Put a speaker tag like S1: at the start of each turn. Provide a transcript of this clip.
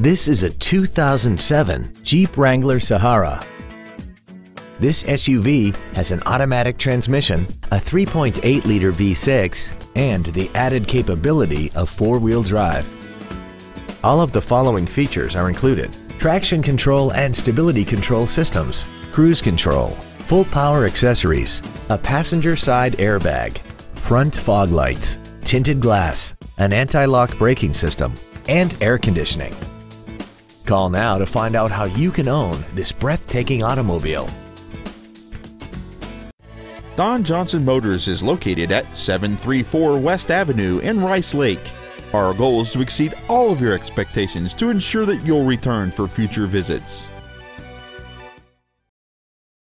S1: This is a 2007 Jeep Wrangler Sahara. This SUV has an automatic transmission, a 3.8-liter V6, and the added capability of four-wheel drive. All of the following features are included. Traction control and stability control systems, cruise control, full power accessories, a passenger side airbag, front fog lights, tinted glass, an anti-lock braking system, and air conditioning. Call now to find out how you can own this breathtaking automobile.
S2: Don Johnson Motors is located at 734 West Avenue in Rice Lake. Our goal is to exceed all of your expectations to ensure that you'll return for future visits.